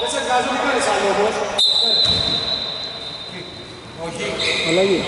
Δεν σε βγάζω, μην κάνεις άλλο όμως. Όχι. Αλλαγή.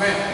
Amén.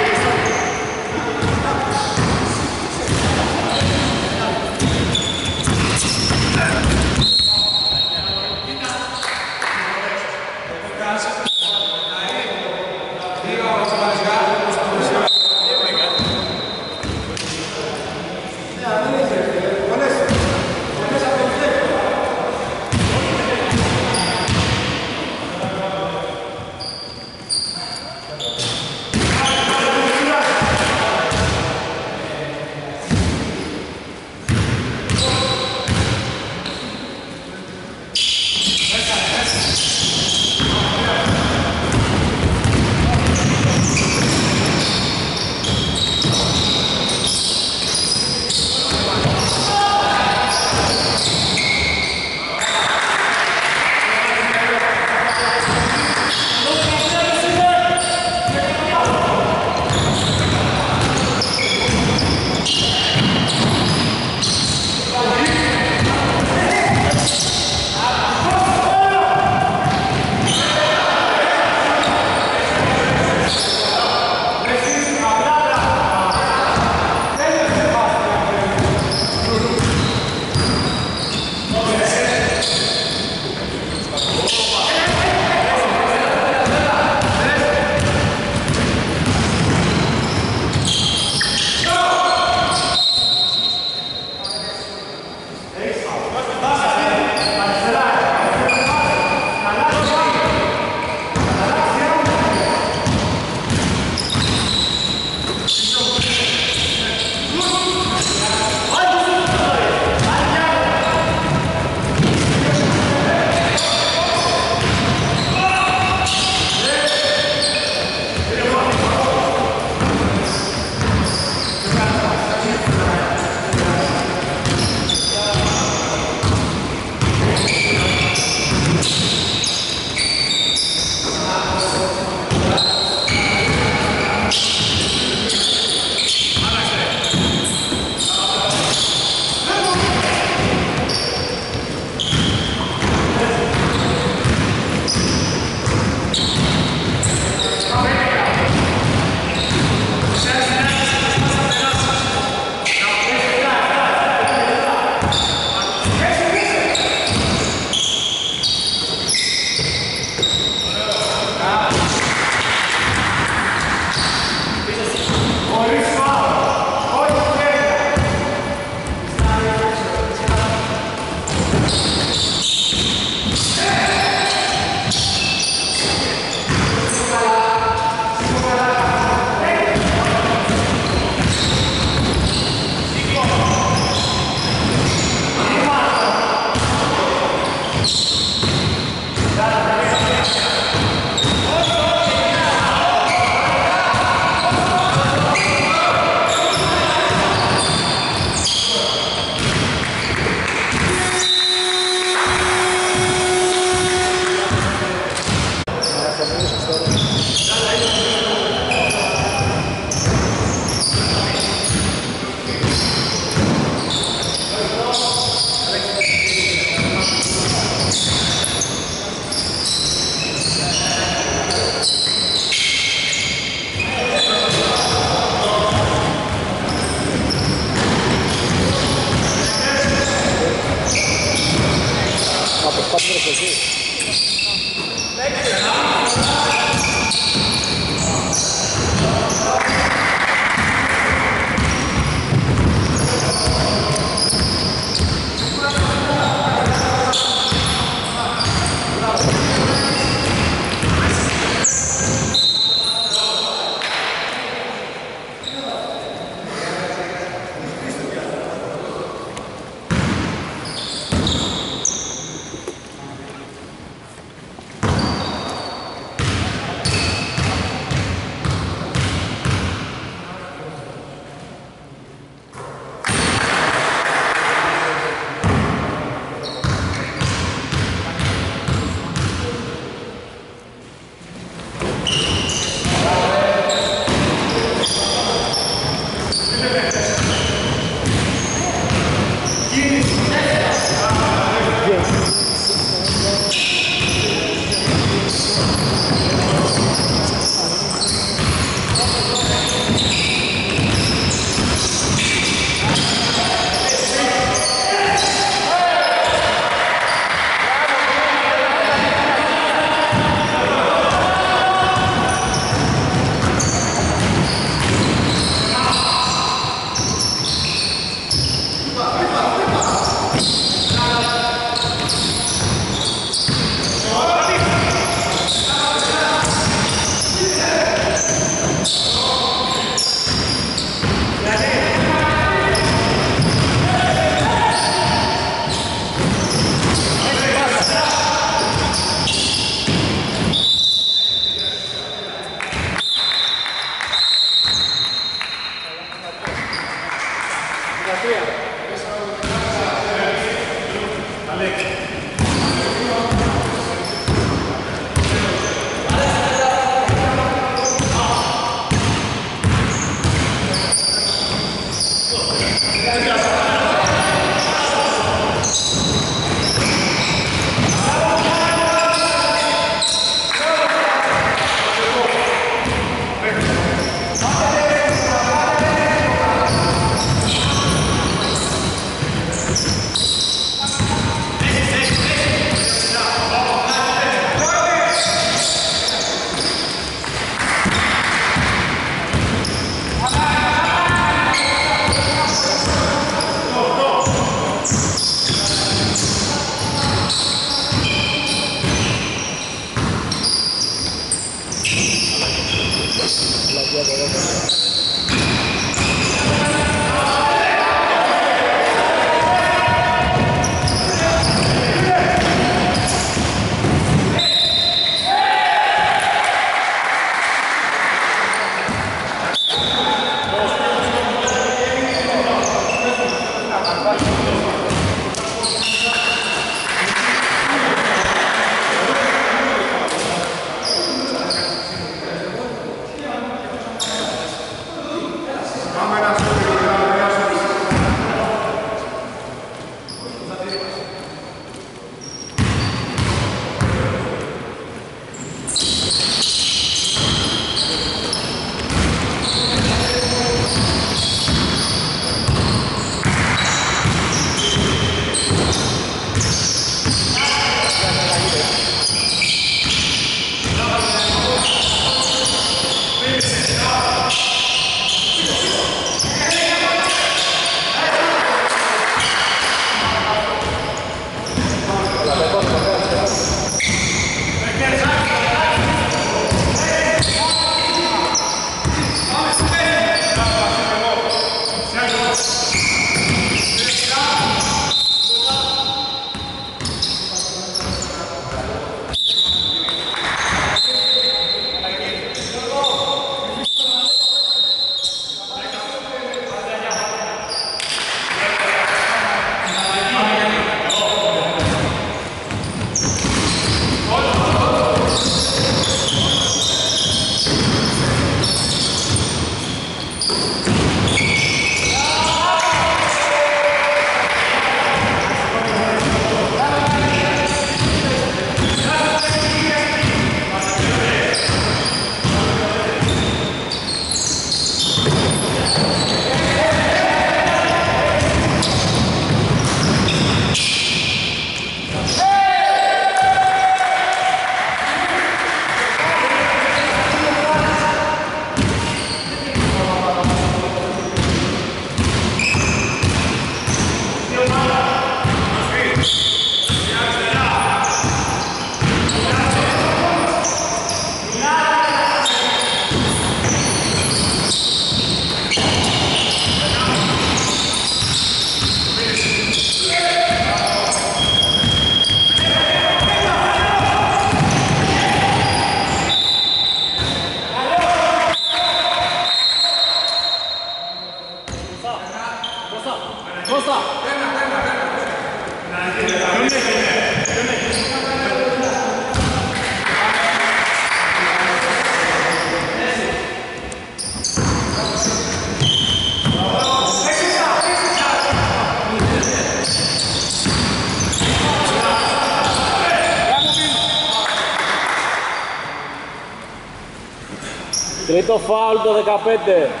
Τρίτο φάουλ το 15.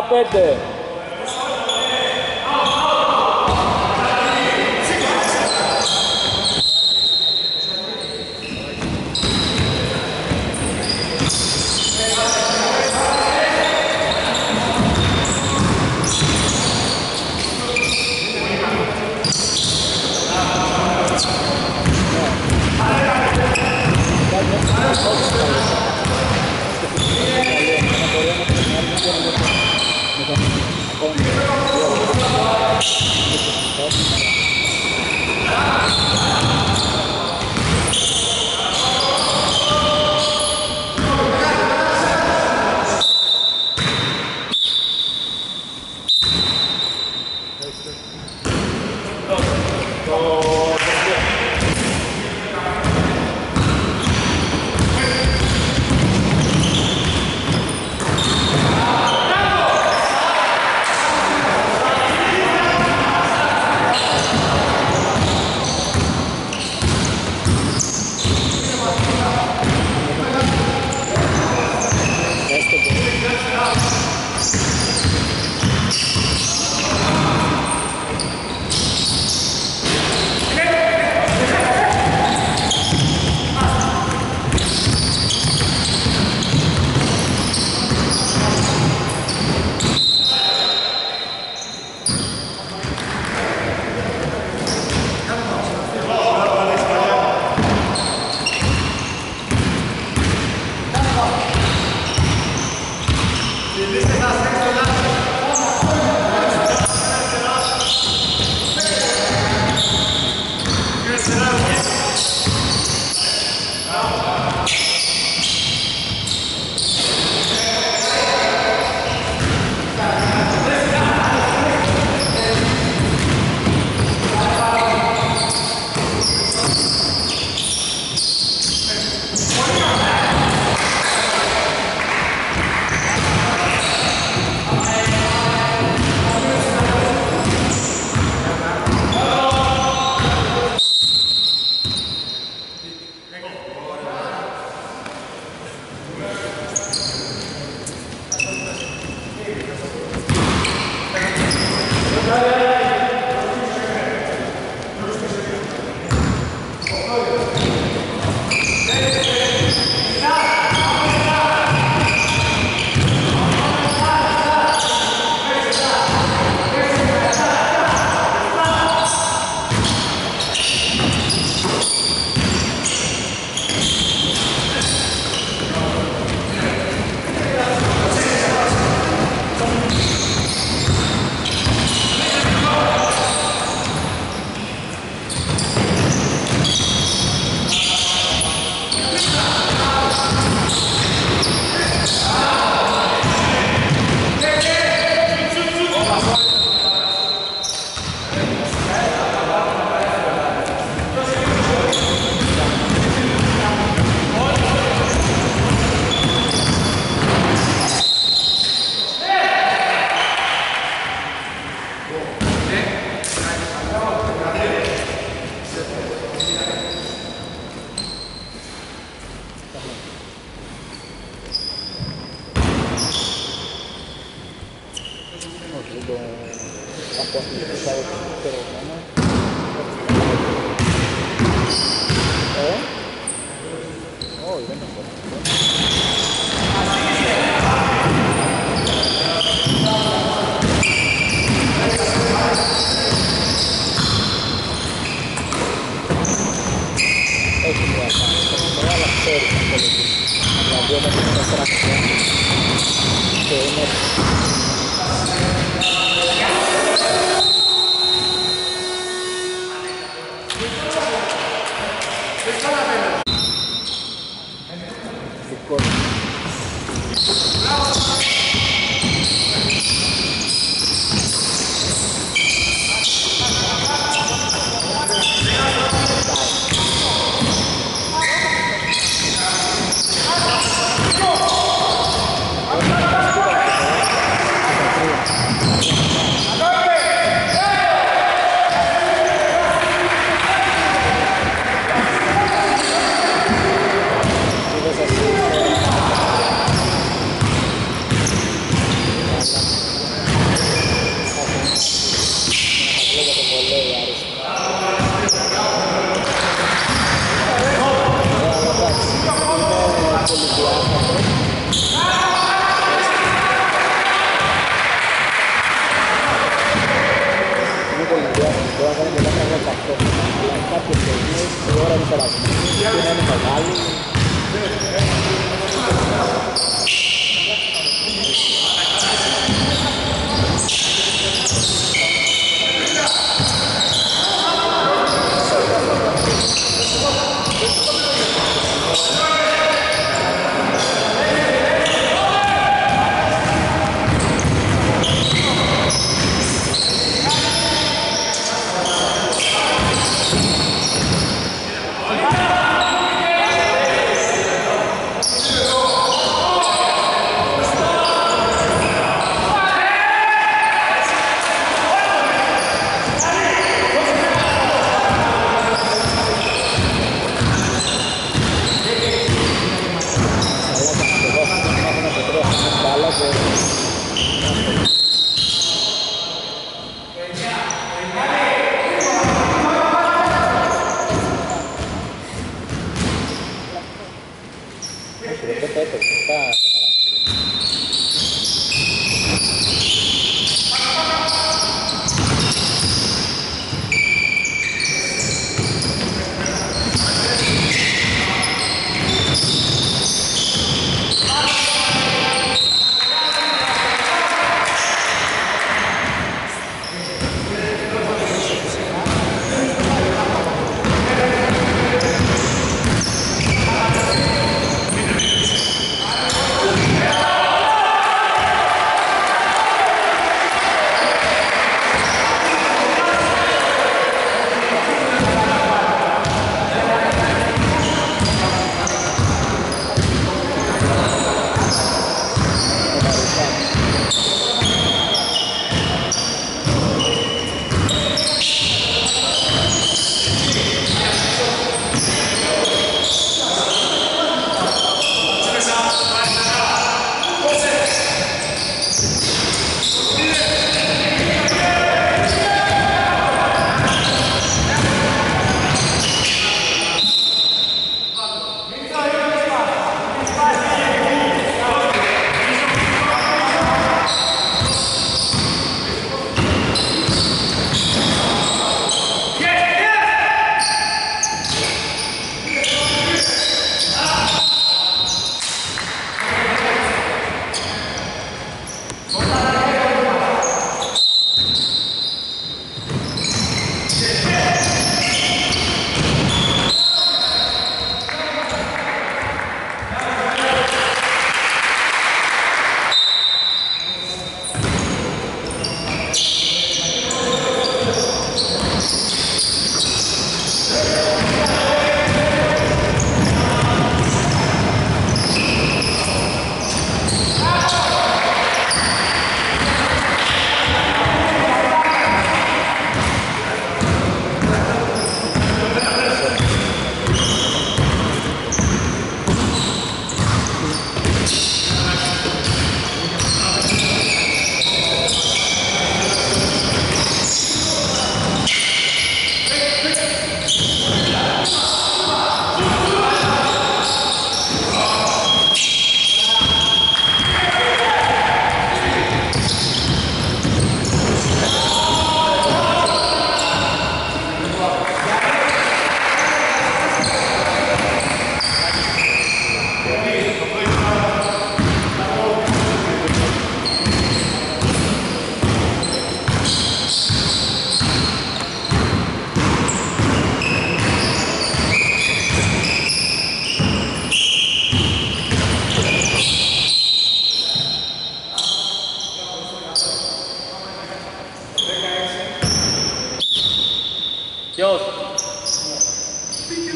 aperte.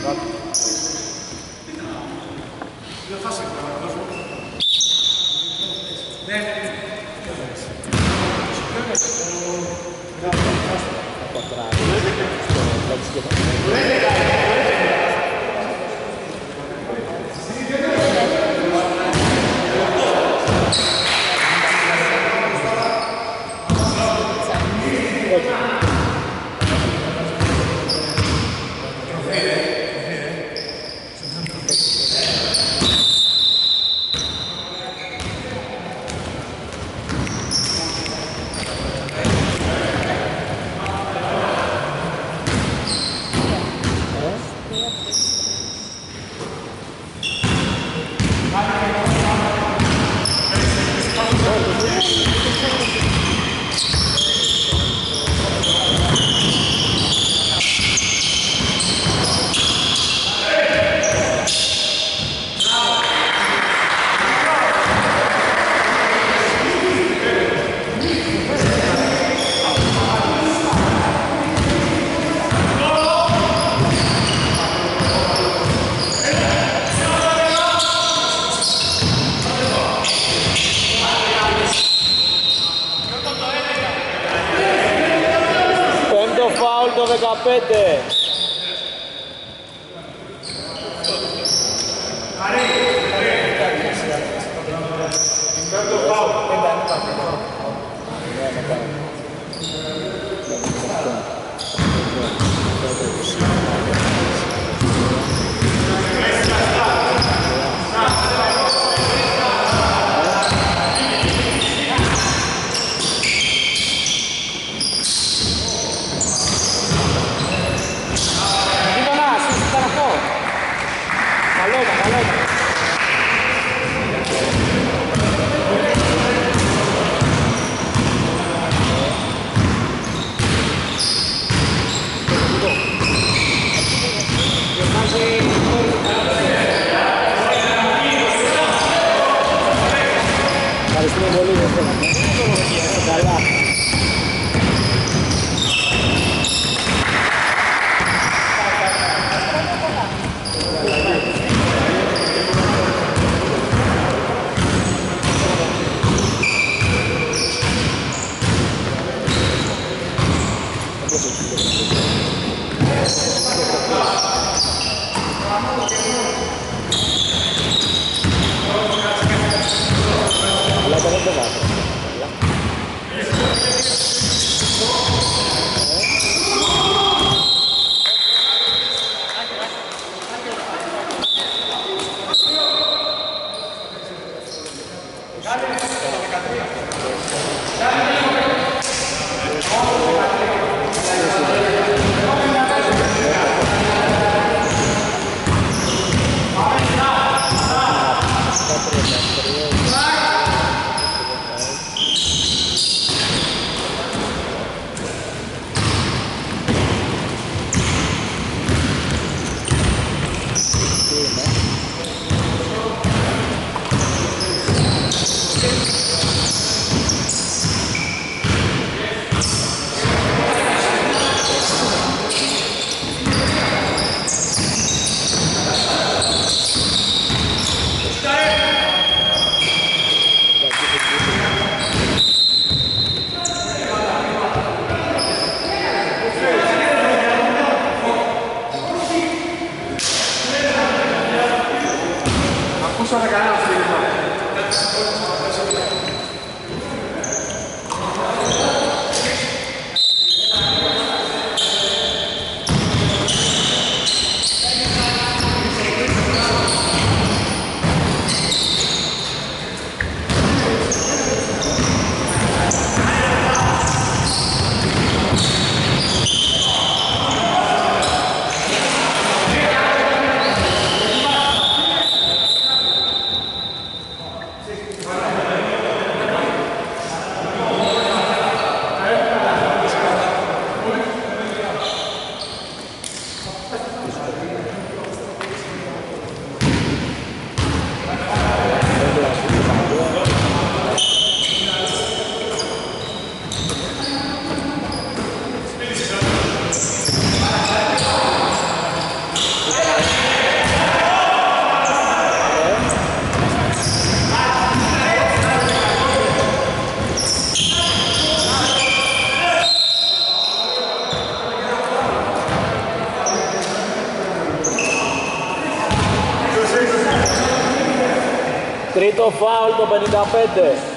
Al contrario, Obrigado a todos. Τρίτο φάουλ το 55.